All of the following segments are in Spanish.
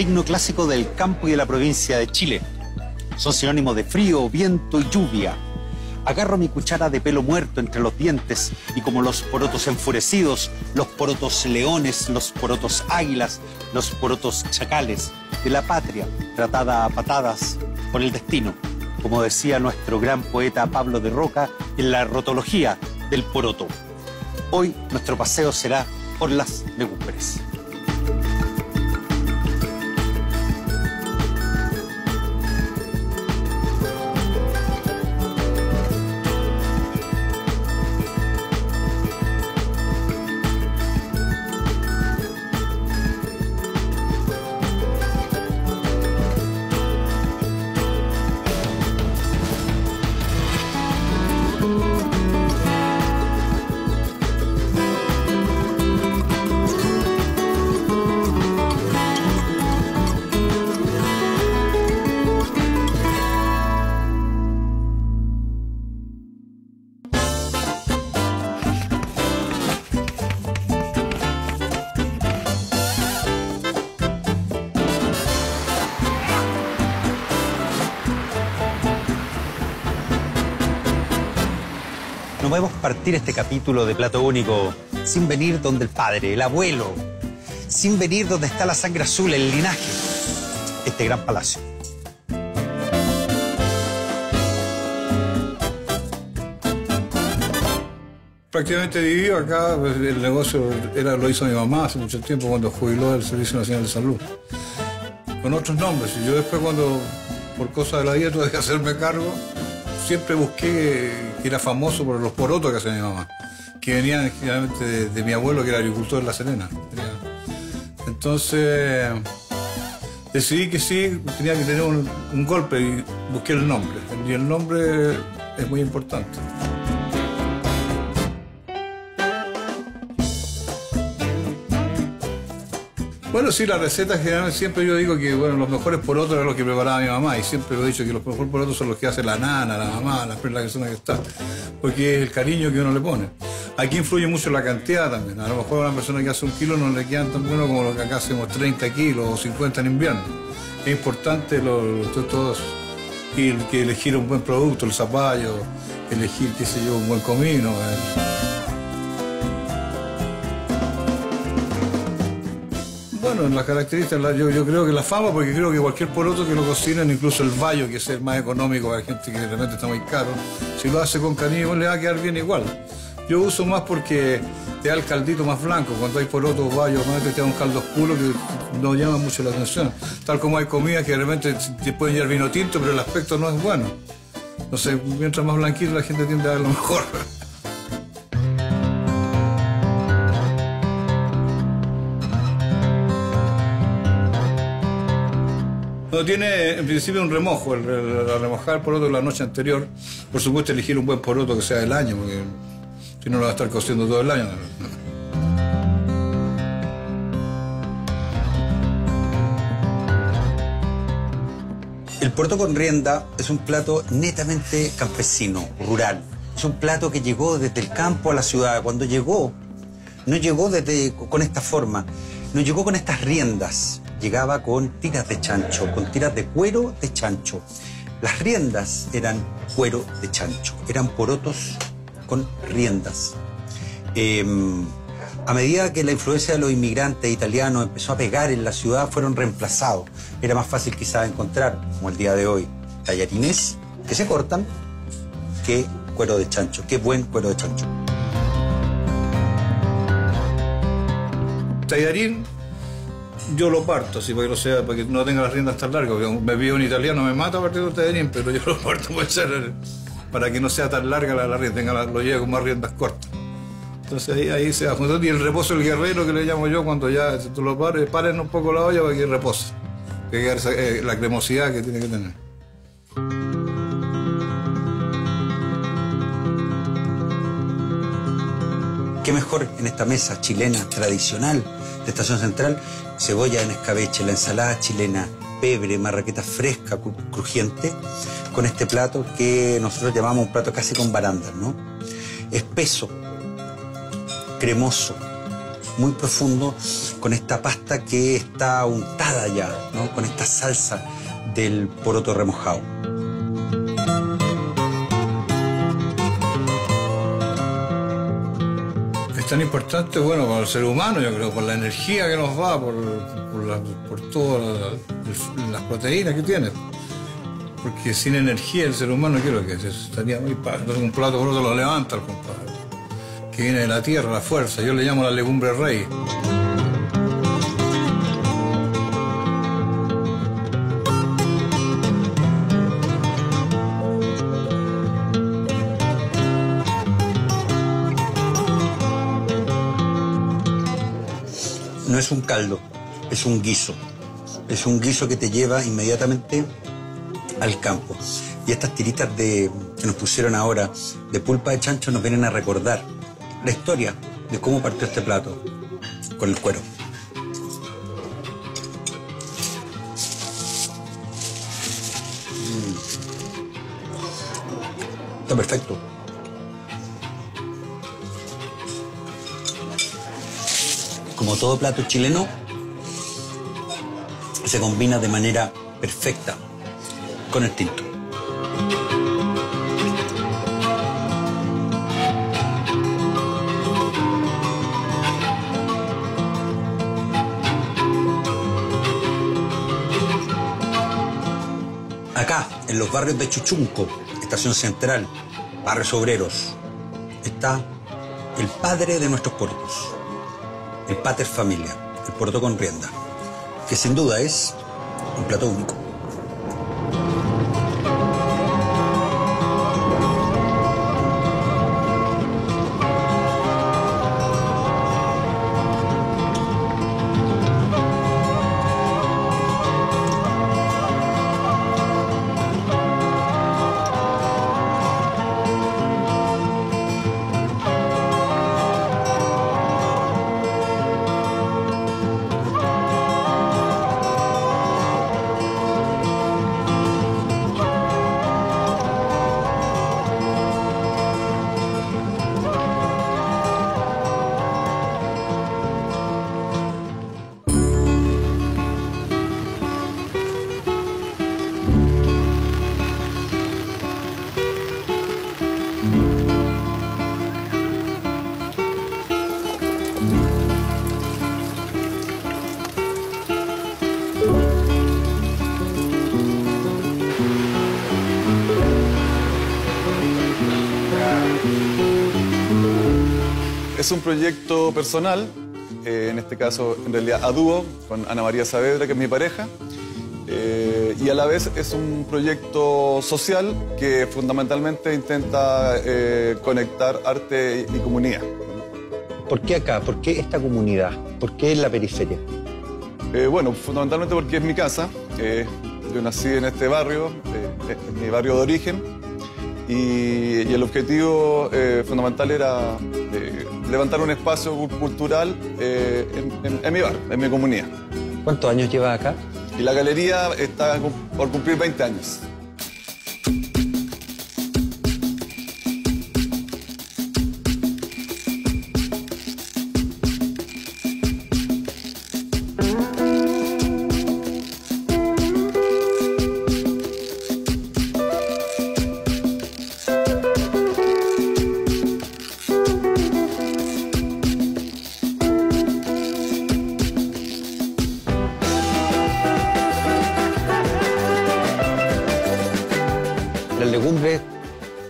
signo clásico del campo y de la provincia de Chile. Son sinónimos de frío, viento y lluvia. Agarro mi cuchara de pelo muerto entre los dientes y como los porotos enfurecidos, los porotos leones, los porotos águilas, los porotos chacales de la patria tratada a patadas por el destino, como decía nuestro gran poeta Pablo de Roca en la rotología del poroto. Hoy nuestro paseo será por las legumbres. Podemos partir este capítulo de Plato Único sin venir donde el padre, el abuelo, sin venir donde está la sangre azul, el linaje, este gran palacio. Prácticamente viví acá, pues, el negocio era, lo hizo mi mamá hace mucho tiempo cuando jubiló del Servicio Nacional de Salud. Con otros nombres. Y yo después cuando, por cosas de la vida, tuve que hacerme cargo, siempre busqué que era famoso por los porotos que hacía mi mamá, que venían generalmente de, de mi abuelo que era agricultor en La Serena. Entonces decidí que sí, tenía que tener un golpe y busqué el nombre. Y el nombre es muy importante. Bueno, sí, la receta generalmente siempre yo digo que bueno, los mejores porotos eran los que preparaba mi mamá y siempre lo he dicho que los mejores porotos son los que hace la nana, la mamá, la, persona que está, porque es el cariño que uno le pone. Aquí influye mucho la cantidad también. A lo mejor a una persona que hace un kilo no le quedan tan buenos como los que acá hacemos 30 kilos o 50 en invierno. Es importante lo, lo- todo. Y el que elegir un buen producto, el zapallo, elegir, qué sé yo, un buen comino. eh. En las características, yo, creo que la fama, porque creo que cualquier poroto que lo cocinen, incluso el vallo, que es el más económico para gente que de repente está muy caro, si lo hace con cariño le va a quedar bien igual. Yo uso más porque te da el caldito más blanco. Cuando hay porotos, normalmente te da un caldo oscuro que no llama mucho la atención. Tal como hay comidas que de repente te pueden llevar vino tinto, pero el aspecto no es bueno. Entonces, mientras más blanquito la gente tiende a ver lo mejor. No tiene en principio un remojo, el, remojar el poroto la noche anterior. Por supuesto, elegir un buen poroto que sea del año, porque si no lo va a estar cociendo todo el año. El poroto con rienda es un plato netamente campesino, rural. Es un plato que llegó desde el campo a la ciudad. Cuando llegó, no llegó desde, con esta forma, no llegó con estas riendas. Llegaba con tiras de chancho, con tiras de cuero de chancho. Las riendas eran cuero de chancho, eran porotos con riendas. Eh, a medida que la influencia de los inmigrantes italianos empezó a pegar en la ciudad, fueron reemplazados. Era más fácil quizás encontrar, como el día de hoy, tallarines que se cortan que cuero de chancho. Qué buen cuero de chancho. Tallarín, yo lo parto, así para que no sea, para que no tenga las riendas tan largas. Porque me vio un italiano, me mata a partir del tallarín, pero yo lo parto ser, para que no sea tan larga la, rienda, tenga lo lleve con más riendas cortas. Entonces ahí, ahí se va. Y el reposo del guerrero que le llamo yo cuando ya tú lo pares, paren un poco la olla para que repose. Que esa- eh, la cremosidad que tiene que tener. Qué mejor en esta mesa chilena tradicional de Estación Central, cebolla en escabeche, la ensalada chilena, pebre, marraqueta fresca, cru- crujiente, con este plato que nosotros llamamos un plato casi con barandas, ¿no? Espeso, cremoso, muy profundo con esta pasta que está untada ya, ¿no? con esta salsa del poroto remojado. Tan importante, bueno, para el ser humano, yo creo, por la energía que nos va, por, por, todas las proteínas que tiene. Porque sin energía el ser humano, creo que estaría muy Entonces un plato por otro lo levanta el compadre. Que viene de la tierra, la fuerza. Yo le llamo la legumbre rey. Es un caldo, es un guiso. Es un guiso que te lleva inmediatamente al campo. Y estas tiritas de, que nos pusieron ahora de pulpa de chancho nos vienen a recordar la historia de cómo partió este plato con el cuero. Mm. Está perfecto. Como todo plato chileno, se combina de manera perfecta con el tinto. Acá, en los barrios de Chuchunco, Estación Central, Barrios Obreros, está el padre de nuestros puertos, el pater familia, el puerto con rienda, que sin duda es un plato único. Es un proyecto personal, eh, en este caso en realidad a dúo con Ana María Saavedra, que es mi pareja, eh, y a la vez es un proyecto social que fundamentalmente intenta eh, conectar arte y comunidad. ¿Por qué acá? ¿Por qué esta comunidad? ¿Por qué en la periferia? bueno, fundamentalmente porque es mi casa. yo nací en este barrio, es mi barrio de origen, y, el objetivo fundamental era levantar un espacio cultural eh, en, mi bar, en mi comunidad. ¿Cuántos años lleva acá? Y la galería está por cumplir 20 años.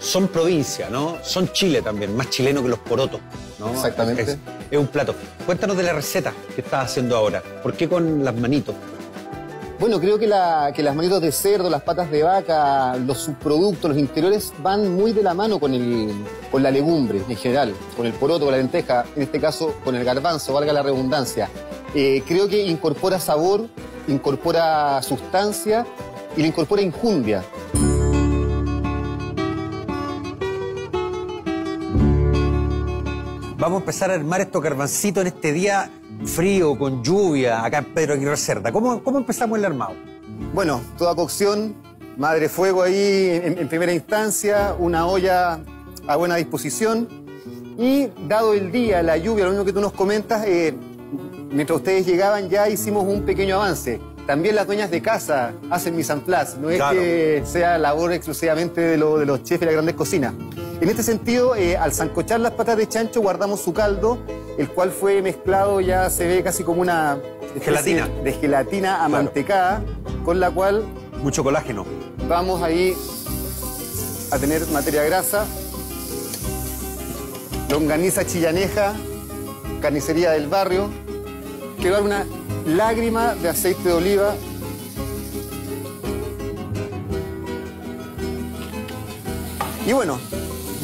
Son provincia, ¿no? Son Chile también, más chileno que los porotos, ¿no? Exactamente. Es, un plato. Cuéntanos de la receta que estás haciendo ahora. ¿Por qué con las manitos? Bueno, creo que, las manitos de cerdo, las patas de vaca, los subproductos, los interiores van muy de la mano con, el, con la legumbre en general, con el poroto, con la lenteja, en este caso con el garbanzo, valga la redundancia. Eh, creo que incorpora sabor, incorpora sustancia y le incorpora injundia. Vamos a empezar a armar estos garbancitos en este día frío, con lluvia, acá en Pedro Aguirre Cerda. ¿Cómo, ¿Cómo empezamos el armado? Bueno, toda cocción, madre fuego ahí en, primera instancia, una olla a buena disposición. Y dado el día, la lluvia, lo mismo que tú nos comentas, eh, mientras ustedes llegaban ya hicimos un pequeño avance. También las dueñas de casa hacen mise en place, no es Claro. que sea labor exclusivamente de, lo- de los chefs de las grandes cocinas. En este sentido, eh, al zancochar las patas de chancho guardamos su caldo, el cual fue mezclado, ya se ve casi como una Gelatina. de gelatina amantecada, con la cual Mucho colágeno. vamos ahí a tener materia grasa, longaniza chillaneja, carnicería del barrio, a dar una lágrima de aceite de oliva. Y bueno,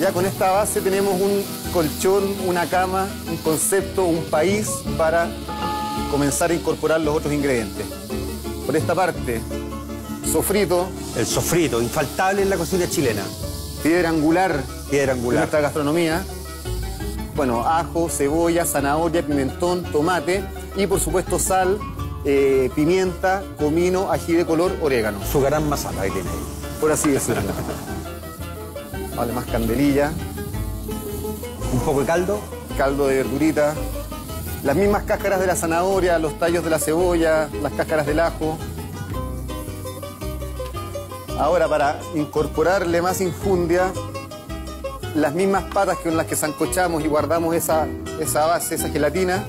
ya con esta base tenemos un colchón, una cama, un concepto, un país para comenzar a incorporar los otros ingredientes. Por esta parte, sofrito, El sofrito, infaltable en la cocina chilena. piedra angular Piedra angular. nuestra gastronomía. Bueno, ajo, cebolla, zanahoria, pimentón, tomate y por supuesto sal, eh, pimienta, comino, ají de color, orégano, Su gran masala que tiene ahí. por así decirlo. Vale, más candelilla, Un poco de caldo. caldo de verdurita, las mismas cáscaras de la zanahoria, los tallos de la cebolla, las cáscaras del ajo. Ahora para incorporarle más infundia, las mismas patas con las que zancochamos y guardamos esa, esa base, esa gelatina,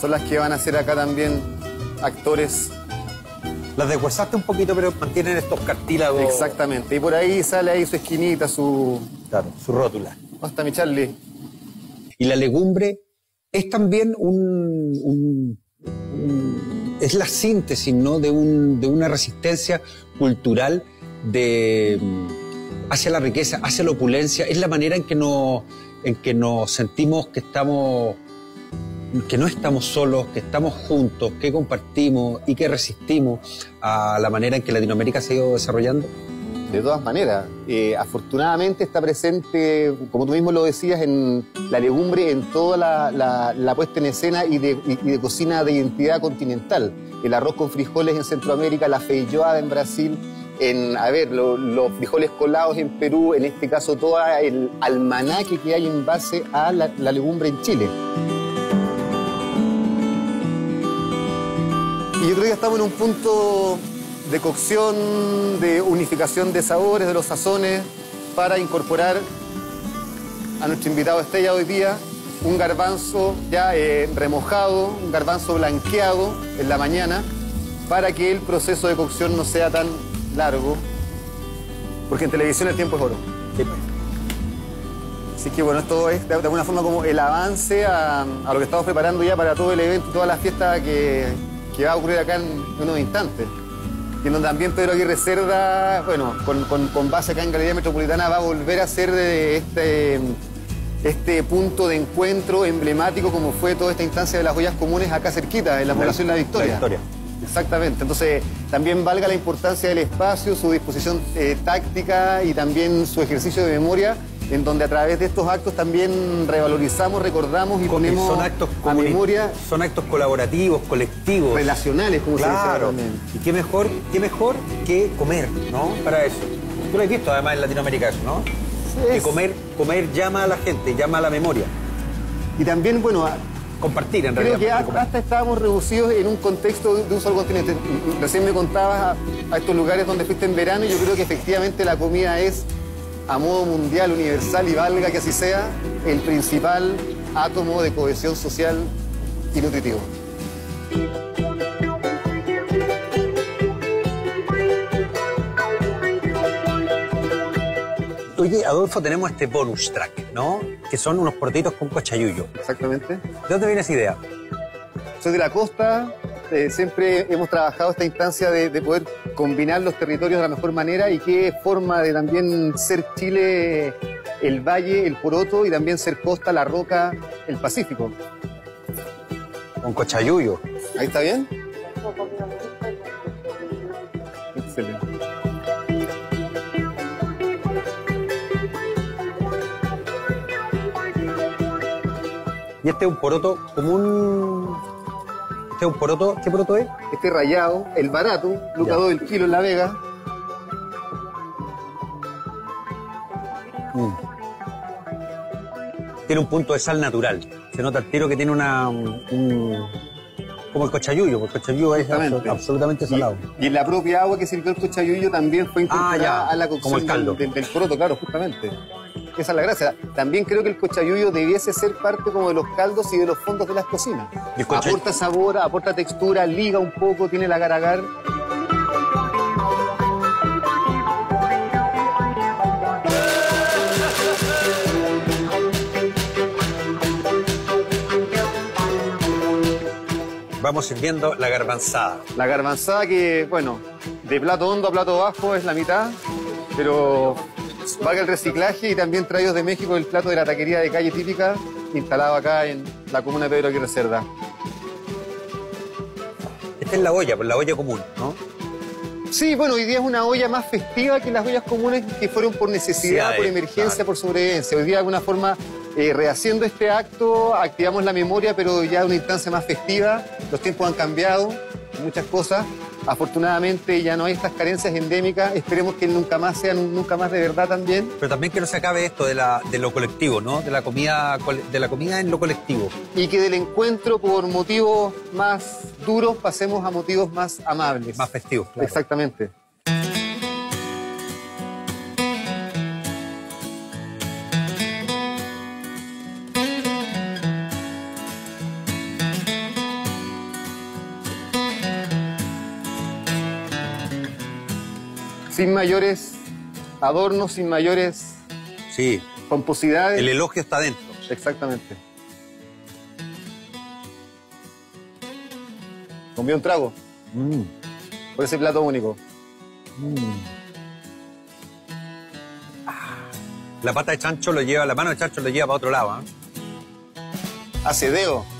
son las que van a ser acá también actores Las deshuesaste un poquito, pero mantienen estos cartílagos. exactamente. Y por ahí sale ahí su esquinita, su... Claro, su rótula. Hasta mi Charlie. Y la legumbre es también un, un- un- es la síntesis, ¿no? De, un- de una resistencia cultural de hacia la riqueza, hacia la opulencia. Es la manera en que nos, en que nos sentimos que estamos que no estamos solos, que estamos juntos, que compartimos y que resistimos a la manera en que Latinoamérica se ha ido desarrollando. De todas maneras, eh, afortunadamente está presente, como tú mismo lo decías, en la legumbre en toda la, puesta en escena y de, cocina de identidad continental. El arroz con frijoles en Centroamérica, la feijoada en Brasil, en, a ver, lo- los frijoles colados en Perú, en este caso todo el almanaque que hay en base a la legumbre en Chile. Y yo creo que estamos en un punto de cocción, de unificación de sabores, de los sazones, para incorporar a nuestro invitado estrella hoy día un garbanzo ya eh, remojado, un garbanzo blanqueado en la mañana, para que el proceso de cocción no sea tan largo, porque en televisión el tiempo es oro. Así que bueno, esto es de de alguna forma como el avance a, a lo que estamos preparando ya para todo el evento, toda la fiesta que, que va a ocurrir acá en unos instantes. Y en donde también Pedro Aguirre Cerda, bueno, con, con- con base acá en Galería Metropolitana, va a volver a ser este, este punto de encuentro emblemático como fue toda esta instancia de las ollas comunes acá cerquita, en la población La Victoria. La Victoria. Exactamente, entonces también valga la importancia del espacio, su disposición eh, táctica y también su ejercicio de memoria, en donde a través de estos actos también revalorizamos, recordamos y ponemos son actos a memoria son actos colaborativos, colectivos. relacionales, como se dice Claro. también. Y qué mejor, qué mejor que comer, ¿no? Para eso. Tú lo has visto además en Latinoamérica eso, ¿no? Que comer, comer llama a la gente, llama a la memoria. Y también, bueno, a- Compartir en creo realidad. más que hasta estábamos reducidos en un contexto de un solo continente. Recién me contabas a, a estos lugares donde fuiste en verano y yo creo que efectivamente la comida es a modo mundial, universal y valga que así sea, el principal átomo de cohesión social y nutritivo. Oye, Adolfo, tenemos este bonus track, ¿no? Que son unos portitos con cochayuyo. Exactamente. ¿De dónde viene esa idea? Soy de la costa, eh, siempre hemos trabajado esta instancia de, de poder combinar los territorios de la mejor manera y qué forma de también ser Chile el valle, el poroto y también ser costa, la roca, el Pacífico. Con cochayuyo. ¿Ahí está bien? Excelente. Y este es un poroto como un... Este es un poroto... ¿Qué poroto es? Este rayado, el barato, Luca Ya. 2 el kilo en La Vega. Mm. tiene un punto de sal natural. Se nota el tiro que tiene una. un- como el cochayuyo, porque el cochayuyo es absolutamente salado. Y en la propia agua que sirvió el cochayuyo también fue incorporada Ah, ya, a la como cocción el caldo. Del, del poroto, claro, justamente. Esa es la gracia. También creo que el cochayuyo debiese ser parte como de los caldos y de los fondos de las cocinas. Aporta sabor, aporta textura, liga un poco, tiene el agar-agar. Vamos sirviendo la garbanzada. La garbanzada que, bueno, de plato hondo a plato bajo es la mitad, pero valga el reciclaje y también traídos de México el plato de la taquería de calle típica instalado acá en la comuna de Pedro Aguirre Cerda. Esta es la olla, pues la olla común, ¿no? Sí, bueno, hoy día es una olla más festiva que las ollas comunes que fueron por necesidad, Sí, por emergencia, claro. por sobrevivencia. Hoy día, de alguna forma, eh, rehaciendo este acto, activamos la memoria, pero ya en una instancia más festiva. Los tiempos han cambiado, muchas cosas. Afortunadamente ya no hay estas carencias endémicas. Esperemos que nunca más sean nunca más de verdad también. Pero también que no se acabe esto de, la, de lo colectivo, ¿no? De la comida de la comida en lo colectivo. Y que del encuentro por motivos más duros pasemos a motivos más amables. Más festivos, claro. Exactamente. Sin mayores adornos, sin mayores Sí, pomposidades. el elogio está dentro. Exactamente. Comí un trago Mm. por ese plato único. La pata de chancho lo lleva, la mano de chancho lo lleva para otro lado, ¿ah? Acedeo. Y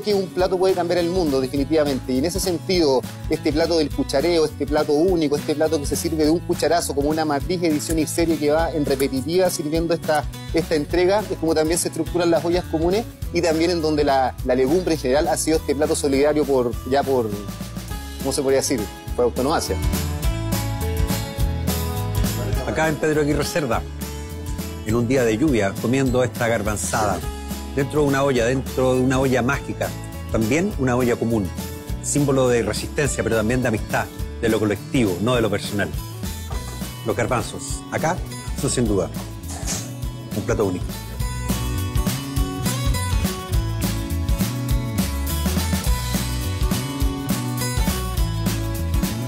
que un plato puede cambiar el mundo, definitivamente. Y en ese sentido, este plato del cuchareo, este plato único, este plato que se sirve de un cucharazo, como una matriz edición y serie que va en repetitiva sirviendo esta, esta entrega, es como también se estructuran las ollas comunes y también en donde la, la legumbre en general ha sido este plato solidario por, ya por, ¿cómo se podría decir? Por autonomacia. Acá en Pedro Aguirre Cerda, en un día de lluvia, comiendo esta garbanzada, dentro de una olla, dentro de una olla mágica, también una olla común, símbolo de resistencia, pero también de amistad, de lo colectivo, no de lo personal. Los garbanzos, acá son sin duda un plato único.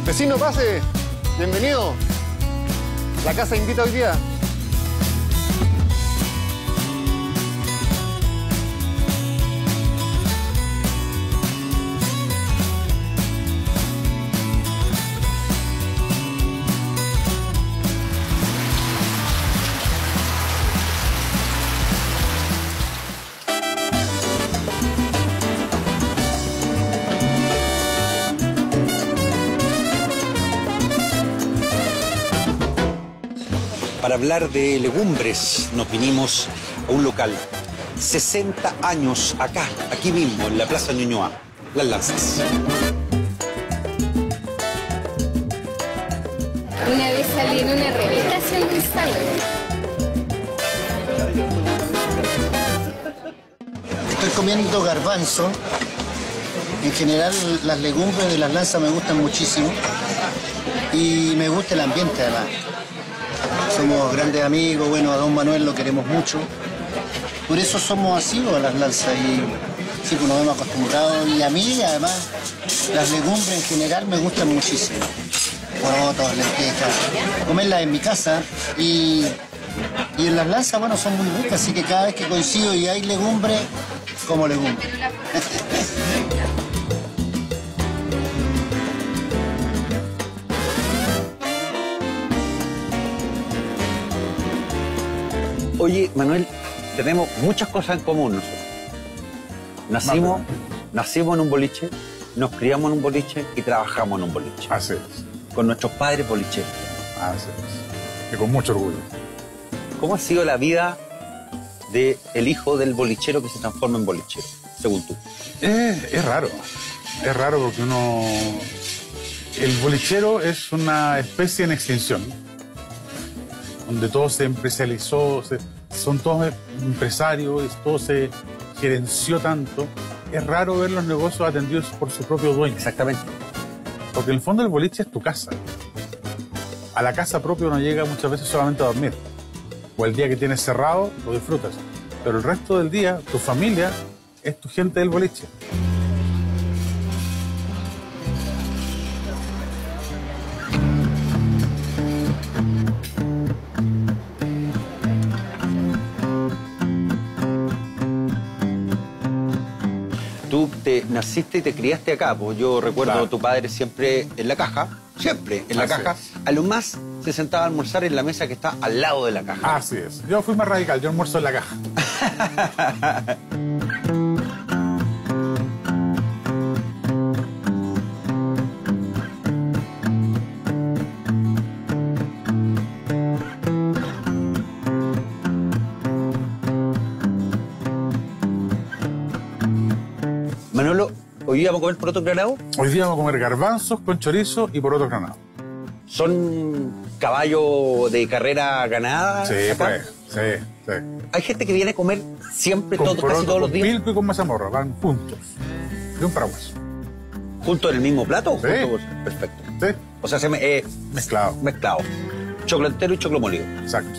Vecino, pase. Bienvenido. La casa invita hoy día. Para hablar de legumbres nos vinimos a un local. 60 años acá, aquí mismo, en la Plaza Ñuñoa, Las Lanzas. Una vez salí en una revista haciendo un sándwich. Estoy comiendo garbanzo. En general las legumbres de las lanzas me gustan muchísimo. Y me gusta el ambiente además. Somos grandes amigos, bueno, a don Manuel lo queremos mucho. Por eso somos así a las lanzas y sí, pues nos hemos acostumbrado. Y a mí además las legumbres en general me gustan muchísimo. Porotos, lentejas. Comerlas en mi casa y y en las lanzas, bueno, son muy ricas, así que cada vez que coincido y hay legumbre, como legumbre. Oye, Manuel, tenemos muchas cosas en común nosotros. Nacimos, nacimos en un boliche, nos criamos en un boliche y trabajamos en un boliche. Así es, Con nuestros padres bolicheros. así es. Y con mucho orgullo. ¿Cómo ha sido la vida del el hijo del bolichero que se transforma en bolichero, según tú? Eh, es raro. Es raro porque uno. El bolichero es una especie en extinción, donde todo se empresarializó, se- son todos empresarios, todo se gerenció tanto. Es raro ver los negocios atendidos por su propio dueño. Exactamente. Porque en el fondo el boliche es tu casa. A la casa propia uno llega muchas veces solamente a dormir. O el día que tienes cerrado, lo disfrutas. Pero el resto del día, tu familia es tu gente del boliche. Naciste y te criaste acá, pues yo recuerdo Claro. a tu padre siempre en la caja, siempre en la Así caja. es. A lo más se sentaba a almorzar en la mesa que está al lado de la caja. Así es. Yo fui más radical, yo almuerzo en la caja. Hoy vamos a comer poroto granado. Hoy día vamos a comer garbanzos con chorizo y porotos granados. ¿Son caballos de carrera ganada? Sí, acá? pues. Sí, sí. Hay gente que viene a comer siempre, Con todo, poroto, casi todos los con días, pilco y con mazamorra, van juntos. Y un paraguas. juntos en el mismo plato. Sí. juntos? Perfecto. Sí, O sea, se me, eh, mezclado. mezclado. Chocolatero y choclo molido. Exacto.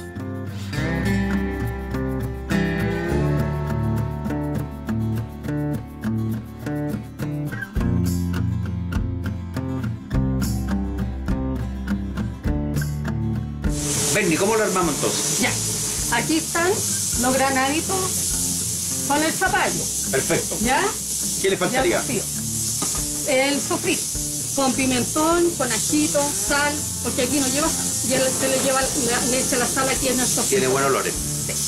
Benny, ¿cómo lo armamos entonces? Ya, aquí están los granaditos con el zapallo, Perfecto. ¿ya? ¿Qué le faltaría? El sofrito, con pimentón, con ajito, sal, porque aquí no lleva. Y él se le lleva, la- le echa la sal aquí en el sofrito. Tiene buenos olores.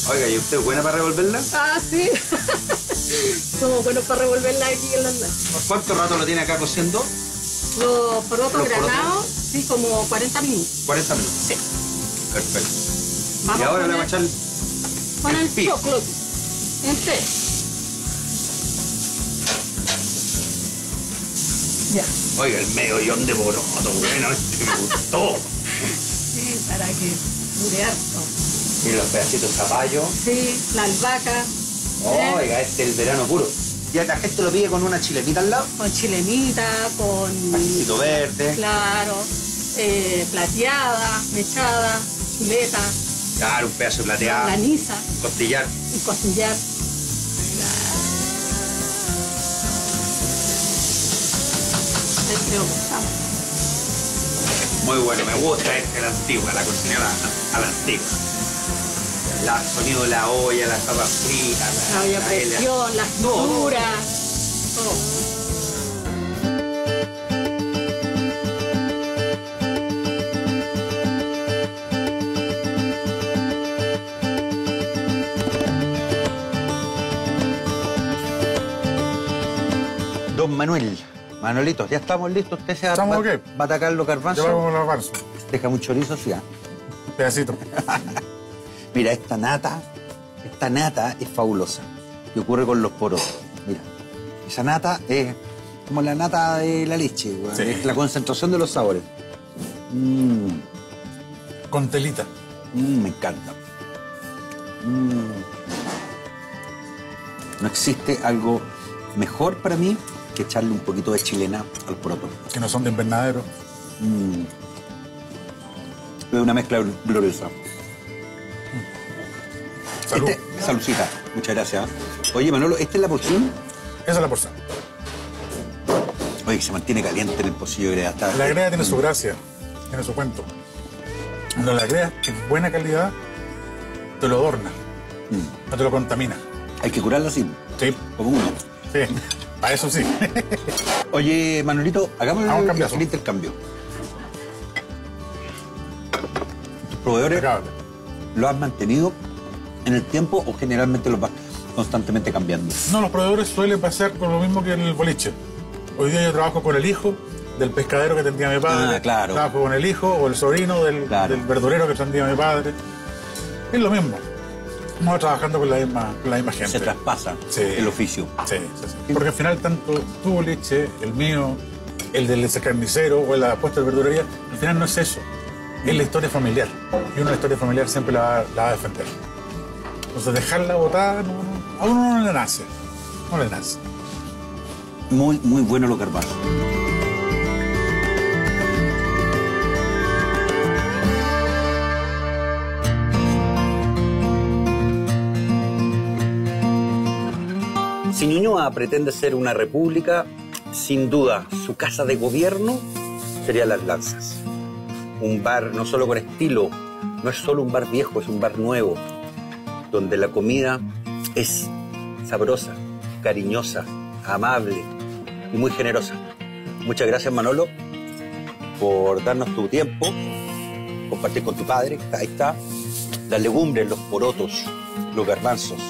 Oiga, ¿y usted es buena para revolverla? Ah, sí. Somos buenos para revolverla aquí en noches. ¿Por cuánto rato lo tiene acá cociendo? Los porotos. granados, sí, como 40 minutos. 40 minutos. Sí. Perfecto. Vamos y ahora le vamos a echar Con el el pico. choclo. Ya. Oiga, el medio de poroto, bueno, este que me gustó. Sí, para que dure harto. Y los pedacitos de zapallo. Sí, la albahaca. Oiga, este es el verano puro. Y la gente lo pide con una chilenita al lado. Con chilenita, con. Pasito verde. Claro. eh, plateada, mechada, chuleta, Claro, un pedazo de plateado. laniza, Costillar. un costillar. Otros, ¿sabes? Muy bueno, me gusta este, la antigua, la cocina a la, antigua. La sonido de la olla, las papas fritas, La olla a la- presión, las todo. Don Manuel, Manuelito, ya estamos listos. Usted se va, ¿Estamos va- ok? va a atacar los garbanzos. Llevamos los garbanzos. Deja un chorizo, sí. Pedacito. Mira, esta nata, esta nata es fabulosa. Y ocurre con los porotos. Mira, esa nata es como la nata de la leche. Sí. es la concentración de los sabores. Mm, Con telita. mm, me encanta. Mm. No existe algo mejor para mí que echarle un poquito de chilena al poroto. Que no son de invernadero. Mm. Es una mezcla gl- gloriosa. Salud. Este, saludcita. Muchas gracias. Oye, Manolo, ¿esta es la porción? Esa es la porción. Oye, que se mantiene caliente en el pocillo de greda. Está- La greda tiene su gracia, tiene su cuento. Cuando la greda es buena calidad, te lo adorna, Mm. no te lo contamina. Hay que curarla así, Sí, como uno. sí. Para eso sí. Oye, Manolito, hagamos Hagamos un el, cambiazo. el intercambio. ¿Tus proveedores Impecable. lo has mantenido en el tiempo o generalmente los vas constantemente cambiando? No, los proveedores suelen pasar con lo mismo que en el boliche. Hoy día yo trabajo con el hijo del pescadero que tendría mi padre. Ah, claro. Trabajo con el hijo o el sobrino del, Claro. del verdurero que tendría mi padre. Es lo mismo. Vamos trabajando con la misma, con la misma gente. Se traspasa Sí. el oficio. Sí, sí, sí. Porque al final tanto tu boliche, el mío, el del carnicero o el apuesto de verdurería, al final no es eso. Es la historia familiar. Y uno la historia familiar siempre la, va- la va a defender. Entonces dejarla botada no- no- a uno no le nace. No le nace. Muy, muy bueno los garbanzos. Si Ñuñoa pretende ser una república, sin duda su casa de gobierno sería Las Lanzas. Un bar no solo con estilo, no es solo un bar viejo, es un bar nuevo, donde la comida es sabrosa, cariñosa, amable y muy generosa. Muchas gracias Manolo por darnos tu tiempo, compartir con tu padre, ahí está, las legumbres, los porotos, los garbanzos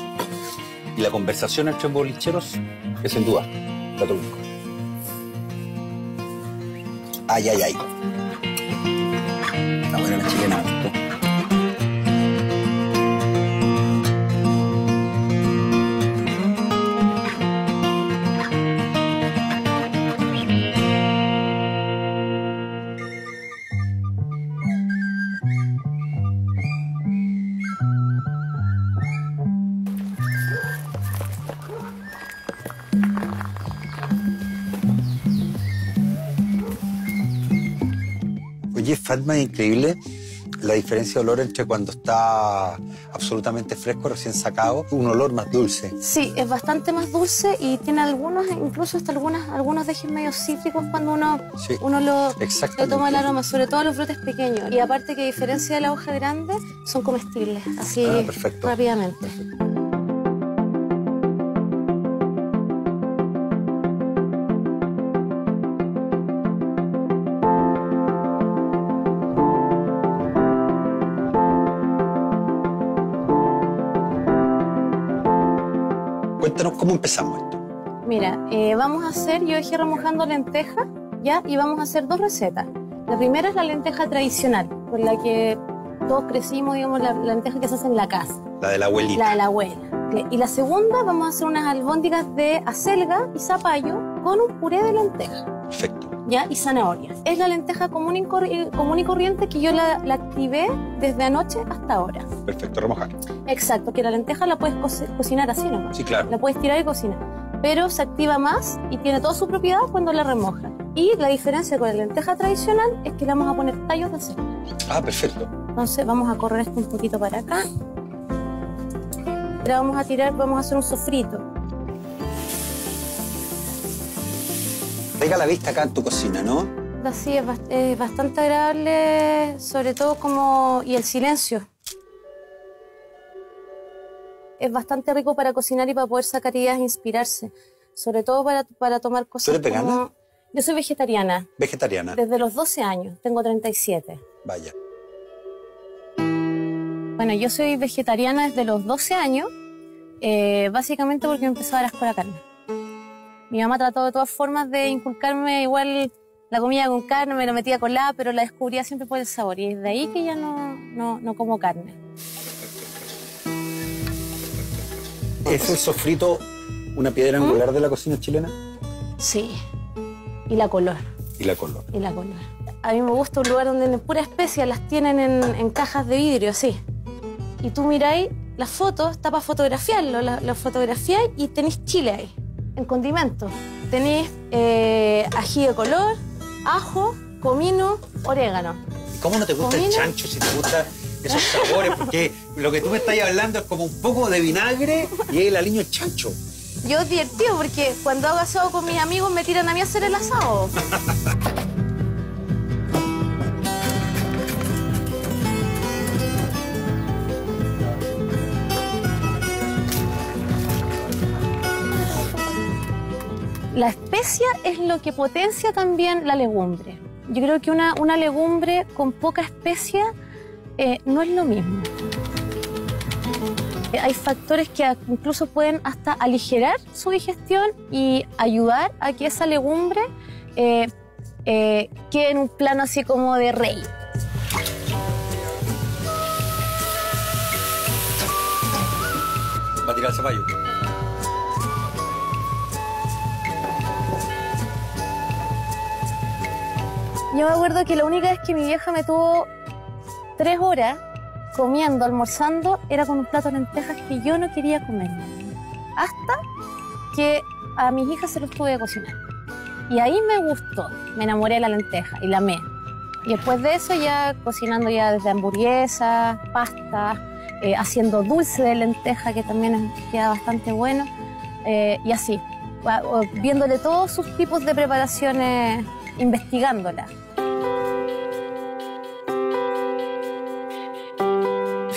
y la conversación entre bolicheros, que sin duda, plato único. Ay, ay, ay. Está buena la chilena. Es increíble la diferencia de olor entre cuando está absolutamente fresco, recién sacado, un olor más dulce. Sí, es bastante más dulce y tiene algunos, incluso hasta algunas, algunos dejes medio cítricos cuando uno, Sí, uno lo, le toma el aroma, sobre todo los brotes pequeños. Y aparte que a diferencia de la hoja grande, son comestibles, así Ah, perfecto. rápidamente. Cuéntanos cómo empezamos esto. Mira, eh, vamos a hacer, yo dejé remojando lentejas, ¿ya? Y vamos a hacer dos recetas. La primera es la lenteja tradicional, con la que todos crecimos, digamos, la, la lenteja que se hace en la casa. La de la abuelita. La de la abuela. Y la segunda vamos a hacer unas albóndigas de acelga y zapallo con un puré de lenteja, Perfecto. ¿Ya? Y zanahorias. Es la lenteja común y, común y corriente que yo la, la activé desde anoche hasta ahora. Perfecto, remojar. Exacto, que la lenteja la puedes co- cocinar así nomás. Sí, claro. La puedes tirar y cocinar. Pero se activa más y tiene toda su propiedad cuando la remojas. Y la diferencia con la lenteja tradicional es que le vamos a poner tallos de acelga. Ah, perfecto. Entonces vamos a correr esto un poquito para acá. Ahora vamos a tirar, vamos a hacer un sofrito. Pega la vista acá en tu cocina, ¿no? Así es, bast- es bastante agradable, sobre todo como... y el silencio. Es bastante rico para cocinar y para poder sacar ideas e inspirarse. Sobre todo para, para tomar cosas eres vegana? como- Yo soy vegetariana. Vegetariana. Desde los 12 años, tengo 37. Vaya. Bueno, yo soy vegetariana desde los 12 años, eh, básicamente porque empezó a dar asco la carne. Mi mamá trató de todas formas de inculcarme igual la comida con carne, me lo metía con la, pero la descubría siempre por el sabor. Y desde ahí que ya no, no, no como carne. ¿Es el sofrito una piedra ¿Mm? angular de la cocina chilena? Sí. Y la color, Y la color. y la color. A mí me gusta un lugar donde en pura especia las tienen en, en cajas de vidrio, así. Y tú miráis las fotos, está para fotografiarlo, la, lo fotografiáis y tenéis chile ahí, en condimento. Tenéis eh, ají de color, ajo, comino, orégano. ¿Cómo no te gusta el chancho si te gustan esos sabores? Porque lo que tú me estás hablando es como un poco de vinagre y el aliño es chancho. Yo es divertido porque cuando hago asado con mis amigos me tiran a mí a hacer el asado. La especia es lo que potencia también la legumbre. Yo creo que una, una legumbre con poca especia eh, no es lo mismo. Hay factores que incluso pueden hasta aligerar su digestión y ayudar a que esa legumbre eh, eh, quede en un plano así como de rey. Va a tirar. Yo me acuerdo que la única vez que mi vieja me tuvo tres horas comiendo, almorzando, era con un plato de lentejas que yo no quería comer. Hasta que a mis hijas se los tuve que cocinar. Y ahí me gustó, me enamoré de la lenteja y la amé. Y después de eso ya cocinando ya desde hamburguesas, pasta, eh, haciendo dulce de lenteja que también queda bastante bueno. eh, y así, viéndole todos sus tipos de preparaciones, investigándola.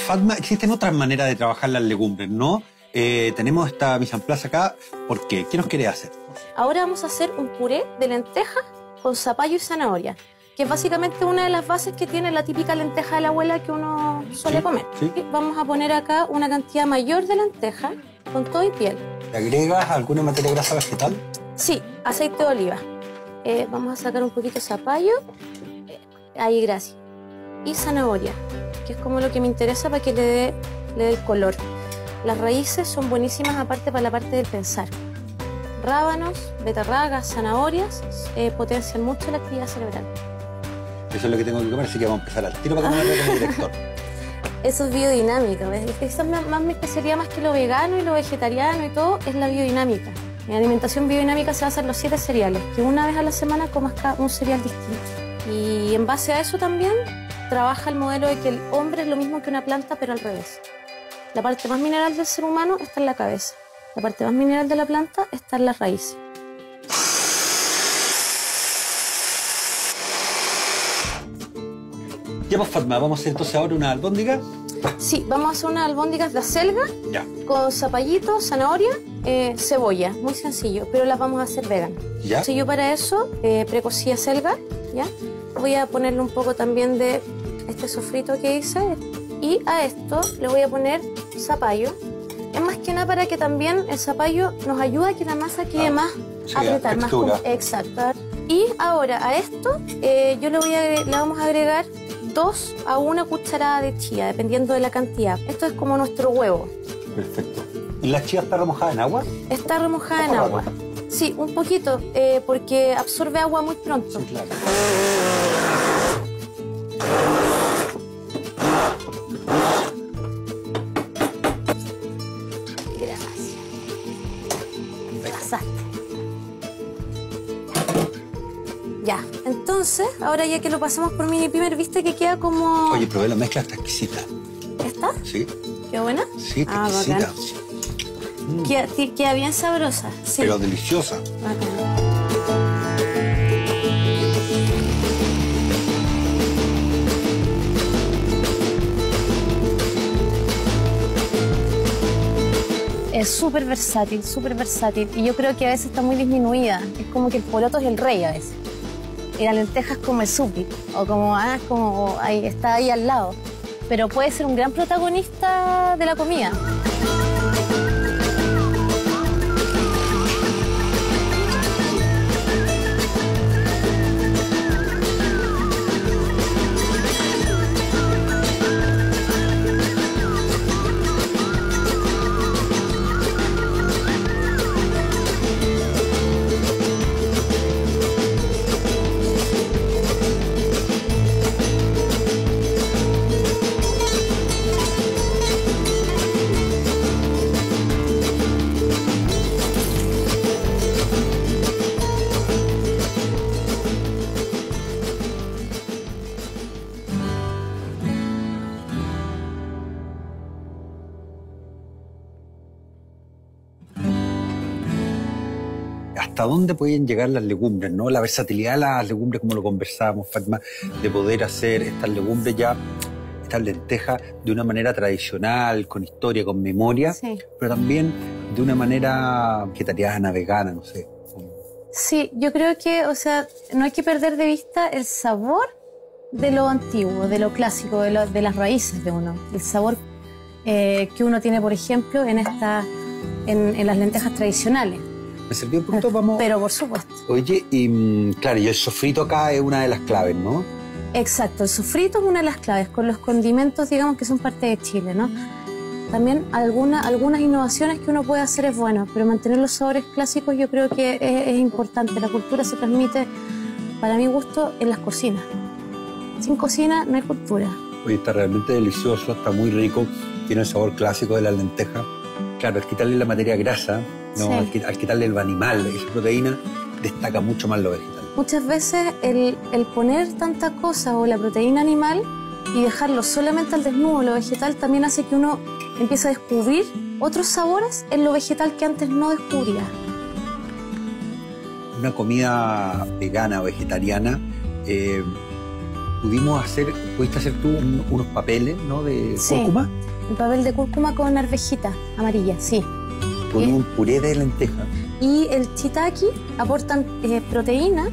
Fatma, existen otras maneras de trabajar las legumbres, ¿no? Eh, tenemos esta mise en place acá. ¿Por qué? ¿Qué nos quiere hacer? Ahora vamos a hacer un puré de lenteja con zapallo y zanahoria, que es básicamente una de las bases que tiene la típica lenteja de la abuela que uno suele Sí, comer. sí. Vamos a poner acá una cantidad mayor de lenteja con todo y piel. ¿Le agregas alguna materia grasa vegetal? Sí, aceite de oliva. Eh, vamos a sacar un poquito de zapallo. Eh, ahí, gracias. Y zanahoria, que es como lo que me interesa para que le dé, le dé el color. Las raíces son buenísimas aparte para la parte del pensar. Rábanos, betarragas, zanahorias eh, potencian mucho la actividad cerebral. Eso es lo que tengo que comer, así que vamos a empezar al tiro para comerlo con el director. Eso es biodinámica. ¿ves? Esa es más, más mi especialidad más que lo vegano y lo vegetariano y todo, es la biodinámica. Mi alimentación biodinámica se basa en los siete cereales, que una vez a la semana comas un cereal distinto. Y en base a eso también trabaja el modelo de que el hombre es lo mismo que una planta, pero al revés. La parte más mineral del ser humano está en la cabeza. La parte más mineral de la planta está en las raíces. Ya pues Fatma, vamos a hacer entonces ahora una albóndiga. Sí, vamos a hacer unas albóndigas de acelga Ya. con zapallito, zanahoria, eh, cebolla, muy sencillo, pero las vamos a hacer vegan. ¿Ya? Entonces yo para eso eh, precocí acelga, ¿ya? Voy a ponerle un poco también de este sofrito que hice y a esto le voy a poner zapallo. Es más que nada para que también el zapallo nos ayude a que la masa quede Ah, más sí, apretada, más Exacto. Y ahora a esto eh, yo le, voy a, le vamos a agregar dos a una cucharada de chía, dependiendo de la cantidad. Esto es como nuestro huevo. Perfecto. ¿Y la chía está remojada en agua? Está remojada en agua. Sí, un poquito, eh, porque absorbe agua muy pronto. claro. Entonces, ahora ya que lo pasamos por mini primer, viste que queda como... Oye, probé la mezcla, está exquisita. ¿Esta? ¿Sí? ¿Qué buena? Sí, está Ah, exquisita. Queda, ti- queda bien sabrosa. Sí. Pero deliciosa. Bacán. Es súper versátil, súper versátil. Y yo creo que a veces está muy disminuida. Es como que el poroto es el rey a veces. Y la lenteja como el súbdito. O como, ah, como ahí, está ahí al lado. Pero puede ser un gran protagonista de la comida. Dónde pueden llegar las legumbres? ¿no? La versatilidad de las legumbres, como lo conversábamos, Fatma, de poder hacer estas legumbres ya, estas lentejas, de una manera tradicional, con historia, con memoria, Sí. pero también de una manera vegetariana, vegana, no sé. Sí, yo creo que, o sea, no hay que perder de vista el sabor de lo antiguo, de lo clásico, de, lo- de las raíces de uno. El sabor eh, que uno tiene, por ejemplo, en, esta, en, en las lentejas tradicionales. ¿Me sirvió un poquito? Vamos. Pero por supuesto. Oye, y mm, claro, y el sofrito acá es una de las claves, ¿no? Exacto, el sofrito es una de las claves, con los condimentos, digamos, que son parte de Chile, ¿no? también alguna, algunas innovaciones que uno puede hacer es bueno, pero mantener los sabores clásicos yo creo que es, es importante. La cultura se transmite, para mi gusto, en las cocinas. Sin cocina no hay cultura. Oye, está realmente delicioso, está muy rico, tiene el sabor clásico de la lenteja. Claro, al quitarle la materia grasa, no, Sí. al, qui- al quitarle el animal, esa proteína, destaca mucho más lo vegetal. Muchas veces el, el poner tanta cosa o la proteína animal y dejarlo solamente al desnudo, lo vegetal, también hace que uno empiece a descubrir otros sabores en lo vegetal que antes no descubría. Una comida vegana o vegetariana, eh, pudimos hacer, pudiste hacer tú un- unos papeles, ¿no? De Sí. cúrcuma, El papel de cúrcuma con arvejita amarilla, sí. Con un puré de lenteja. Y el chitaki aportan eh, proteína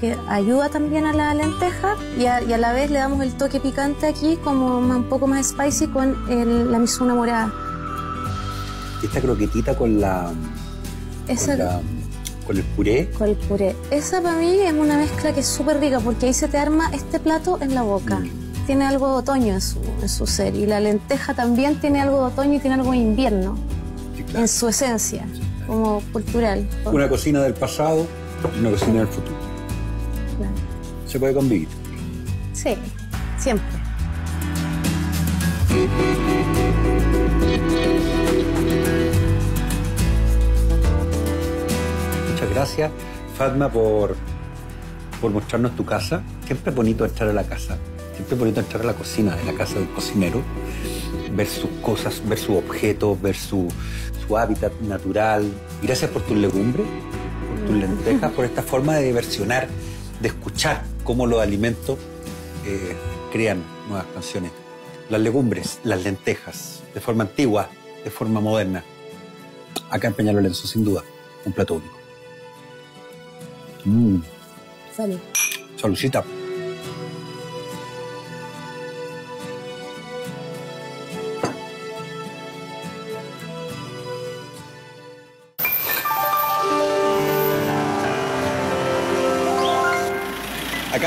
que ayuda también a la lenteja y a, y a la vez le damos el toque picante aquí como más- un poco más spicy con el- la misuna morada. Esta croquetita con la, Esa, con la- con el puré, con el puré. Esa para mí es una mezcla que es súper rica porque ahí se te arma este plato en la boca. Tiene algo de otoño en su, en su ser y la lenteja también tiene algo de otoño y tiene algo de invierno. En su esencia, como cultural. una cocina del pasado y una cocina del futuro. Claro. Se puede convivir. Sí, siempre. Muchas gracias, Fatma, por, por mostrarnos tu casa. Siempre es bonito entrar a la casa, siempre es bonito entrar a la cocina de la casa del cocinero, ver sus cosas, ver sus objetos, ver su, su hábitat natural. Gracias por tus legumbres, por tus lentejas, por esta forma de diversionar, de escuchar cómo los alimentos eh, crean nuevas canciones. Las legumbres, las lentejas, de forma antigua, de forma moderna. Acá en Peñalolenzo, sin duda, un plato único. Mmm, Salud. saludcita.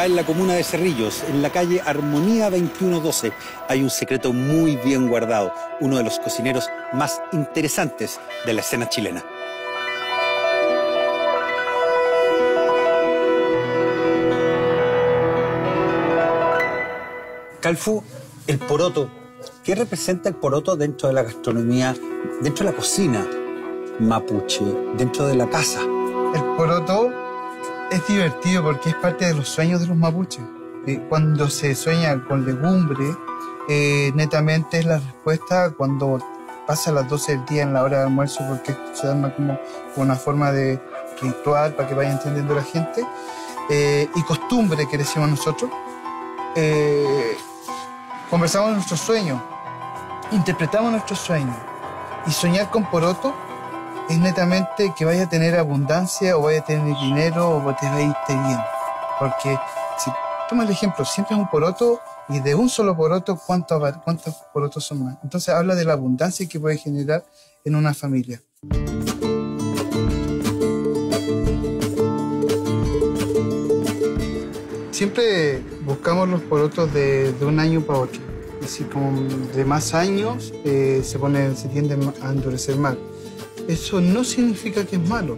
En la comuna de Cerrillos, en la calle Armonía 2112, hay un secreto muy bien guardado, uno de los cocineros más interesantes de la escena chilena. Calfu, el poroto. ¿Qué representa el poroto dentro de la gastronomía, dentro de la cocina mapuche, dentro de la casa? El poroto es divertido porque es parte de los sueños de los mapuches. Eh, Cuando se sueña con legumbre, eh, netamente es la respuesta cuando pasa las 12 del día en la hora de almuerzo porque se arma como una forma de ritual para que vaya entendiendo la gente. Eh, y costumbre que decimos nosotros. Conversamos nuestros sueños, interpretamos nuestros sueños. Y soñar con poroto es netamente que vaya a tener abundancia o vaya a tener dinero o te va a irte bien. Porque si toma el ejemplo, siempre es un poroto y de un solo poroto, ¿cuántos, cuántos porotos son más? Entonces habla de la abundancia que puede generar en una familia. Siempre buscamos los porotos de, de un año para otro. Así como de más años eh, se, pone, se tiende a endurecer más. Eso no significa que es malo.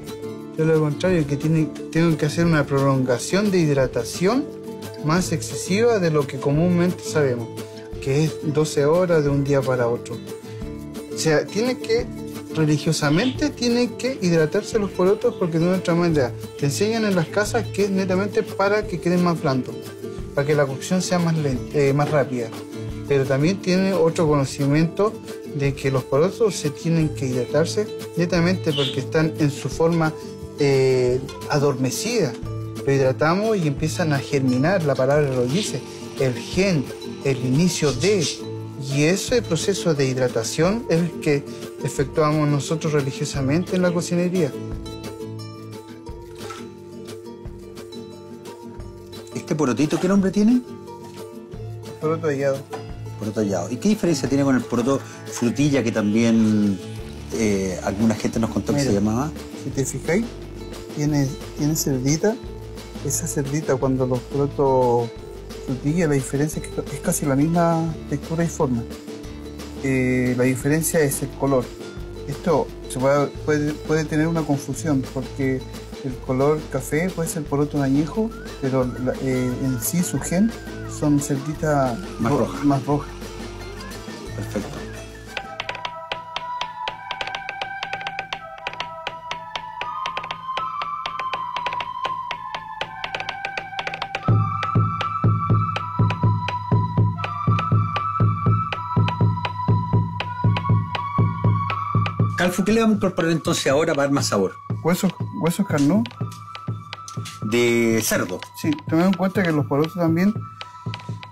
De lo contrario, que tiene, tienen que hacer una prolongación de hidratación más excesiva de lo que comúnmente sabemos, que es 12 horas de un día para otro. O sea, tiene que, religiosamente, tienen que hidratarse los porotos porque de otra manera te enseñan en las casas que es netamente para que queden más blandos, para que la cocción sea más, lenta, eh, más rápida. Pero también tiene otro conocimiento de que los porotos se tienen que hidratarse netamente porque están en su forma eh, adormecida. Lo hidratamos y empiezan a germinar, la palabra lo dice, el gen, el inicio de. Y ese proceso de hidratación es el que efectuamos nosotros religiosamente en la cocinería. ¿Este porotito qué nombre tiene? Poroto hallado. Poroto hallado. ¿Y qué diferencia tiene con el poroto frutilla que también eh, alguna gente nos contó que se llamaba? Si te fijáis, tiene, tiene cerdita. Esa cerdita cuando los porotos frutilla, la diferencia es que es casi la misma textura y forma. eh, la diferencia es el color. Esto se puede, puede, puede tener una confusión porque el color café puede ser poroto añejo, pero la- eh, en sí su gen son cerditas Más ro- rojas. más rojas. Perfecto. Calfu, ¿qué le vamos a incorporar entonces ahora para dar más sabor? Huesos, huesos carnú, De cerdo. sí, tomemos en cuenta que los porotos también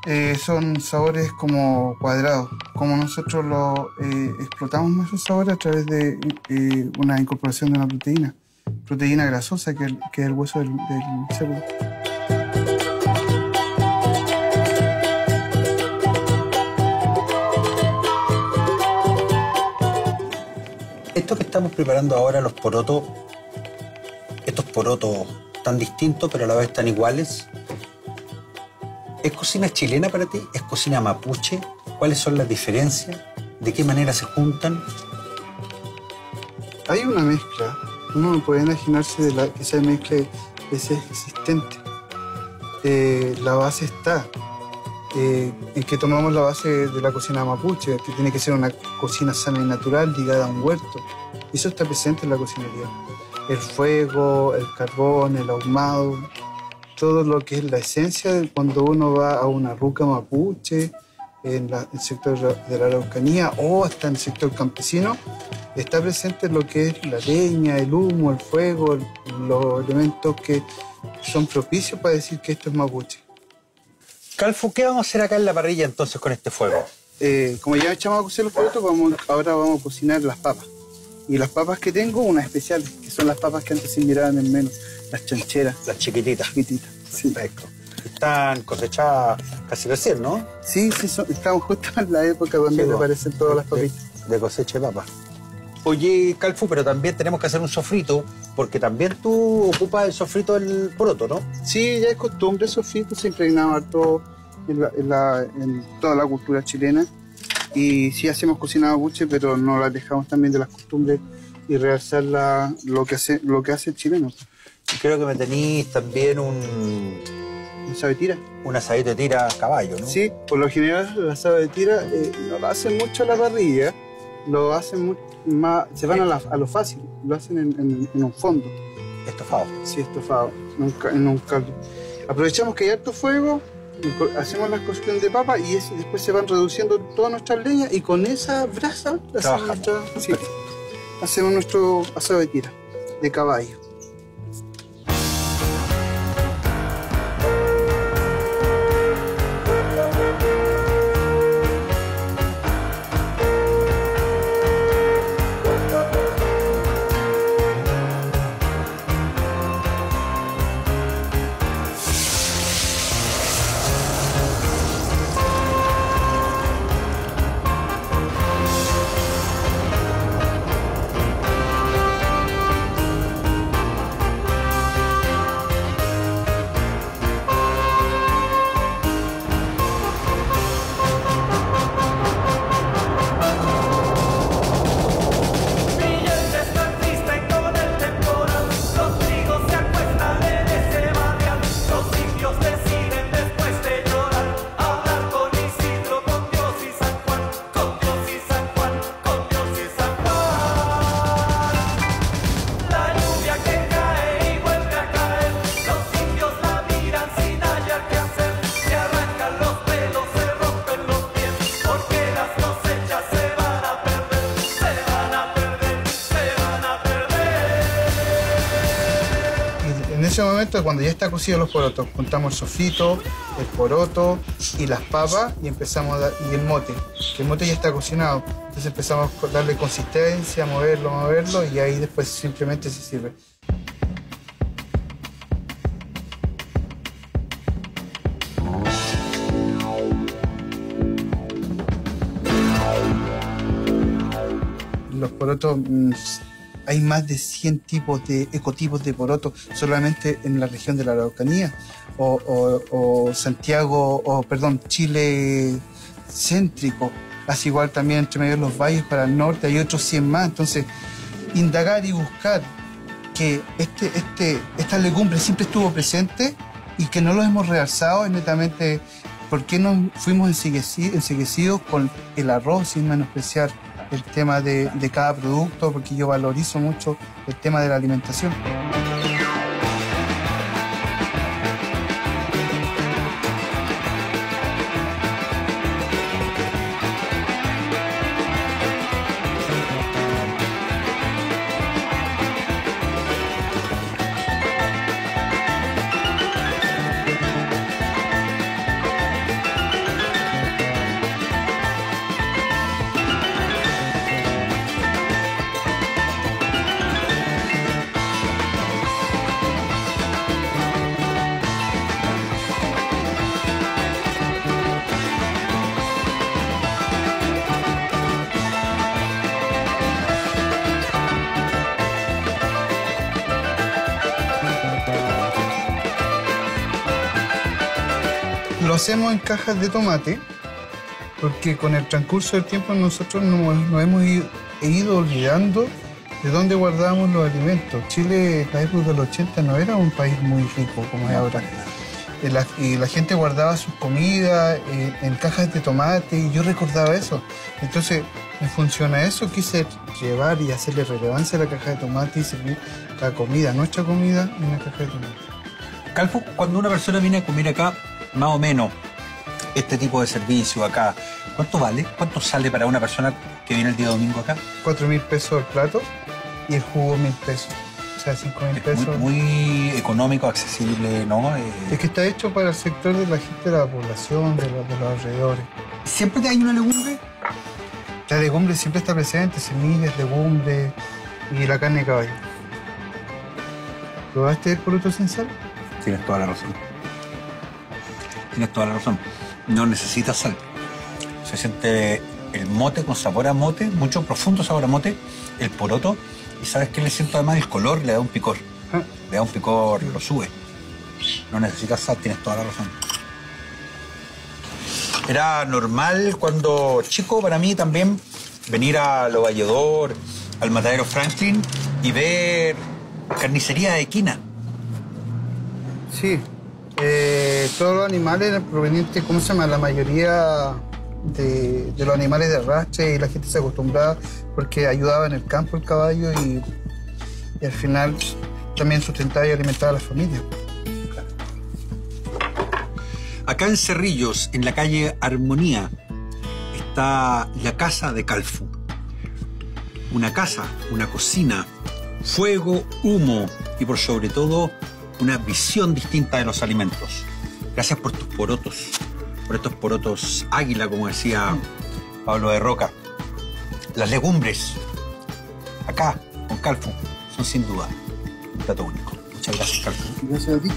eh, son sabores como cuadrados. Como nosotros lo eh, explotamos más esos sabores a través de eh, una incorporación de una proteína. Proteína grasosa que, que es el hueso del, del cerdo. Esto que estamos preparando ahora, los porotos, estos porotos tan distintos pero a la vez tan iguales, ¿es cocina chilena para ti? ¿Es cocina mapuche? ¿Cuáles son las diferencias? ¿De qué manera se juntan? Hay una mezcla. Uno no puede imaginarse de la, que esa mezcla es existente. Eh, la base está. Eh, en que tomamos la base de la cocina mapuche, que tiene que ser una cocina sana y natural ligada a un huerto. Eso está presente en la cocinería. El fuego, el carbón, el ahumado, todo lo que es la esencia de cuando uno va a una ruca mapuche, en la- el sector de la Araucanía o hasta en el sector campesino, está presente lo que es la leña, el humo, el fuego, los elementos que son propicios para decir que esto es mapuche. Calfu, ¿qué vamos a hacer acá en la parrilla entonces con este fuego? Eh, como ya echamos a cocer los productos, vamos, ahora vamos a cocinar las papas. Y las papas que tengo, unas especiales, que son las papas que antes se miraban en menos, las chancheras. Las chiquititas. Chiquititas, sí. Perfecto. Están cosechadas casi recién, ¿no? Sí, sí, son- estamos justo en la época donde Sí, aparecen todas las papitas. De cosecha de papas. Oye, Calfu, pero también tenemos que hacer un sofrito, porque también tú ocupas el sofrito del poroto, ¿no? Sí, ya es costumbre, sofrito se impregnaba en, la- en la- en toda la cultura chilena. Y sí hacemos cocina mapuche, pero no la dejamos también de las costumbres y realzar la- lo, que hace, lo que hace el chileno. Creo que me tenéis también un, ¿Un sabe tira? un asadito de tira a caballo, ¿no? Sí, por lo general el asado de tira eh, no lo hacen mucho a la parrilla, lo hacen más, se van a, la- a lo fácil, lo hacen en, en- en un fondo. Estofado. Sí, estofado, en un, en un caldo. Aprovechamos que hay harto fuego, hacemos la cocción de papa y es- después se van reduciendo todas nuestras leñas y con esa brasa hacemos, nuestra- sí, hacemos nuestro asado de tira, de caballo. Cuando ya está cocido los porotos, juntamos el sofrito, el poroto y las papas y empezamos a dar, y el mote, que el mote ya está cocinado. Entonces empezamos a darle consistencia, moverlo, moverlo y ahí después simplemente se sirve. Los porotos, mm, hay más de 100 tipos de ecotipos de porotos solamente en la región de la Araucanía o, Santiago, o perdón, Chile céntrico. Así igual también entre medio de los valles para el norte hay otros 100 más. Entonces, indagar y buscar que este, este, esta legumbre siempre estuvo presente y que no lo hemos realzado es netamente por qué nos fuimos ensegueci- enseguecidos con el arroz sin menospreciar el tema de, cada producto, porque yo valorizo mucho el tema de la alimentación. Lo hacemos en cajas de tomate porque con el transcurso del tiempo nosotros nos, nos hemos ido, olvidando de dónde guardábamos los alimentos. Chile en la época del 80 no era un país muy rico como es ahora. La, y la gente guardaba sus comidas eh, en cajas de tomate y yo recordaba eso. Entonces, en función a eso, quise llevar y hacerle relevancia a la caja de tomate y servir la comida, nuestra comida, en una caja de tomate. Calfo, cuando una persona viene a comer acá, más o menos, este tipo de servicio acá, ¿cuánto vale? ¿Cuánto sale para una persona que viene el día domingo acá? 4 mil pesos el plato y el jugo mil pesos. O sea, 5 mil Muy, pesos. muy económico, accesible, ¿no? Eh, Es que está hecho para el sector de la gente de la población, de, los- de los alrededores. ¿Siempre hay una legumbre? La legumbre siempre está presente, semillas, legumbres y la carne de caballo. ¿Probaste el poroto sin sal? Tienes toda la razón. Tienes toda la razón. No necesitas sal. Se siente el mote con sabor a mote, mucho profundo sabor a mote, el poroto, y sabes que le siento además el color, le da un picor. Le da un picor, lo sube. No necesitas sal, tienes toda la razón. Era normal cuando chico para mí también venir a Lo Valledor, al matadero Franklin y ver carnicería de quina. Sí. Eh, todos los animales provenientes, ¿cómo se llama? La mayoría de, los animales de arrastre y la gente se acostumbraba porque ayudaba en el campo el caballo y al final también sustentaba y alimentaba a la familia. Acá en Cerrillos, en la calle Armonía, está la casa de Calfu. Una casa, una cocina, fuego, humo y por sobre todo una visión distinta de los alimentos. Gracias por tus porotos, por estos porotos águila, como decía Pablo de Roca. Las legumbres, acá, con Calfu, son sin duda un plato único. Muchas gracias, Calfu. Gracias a ti.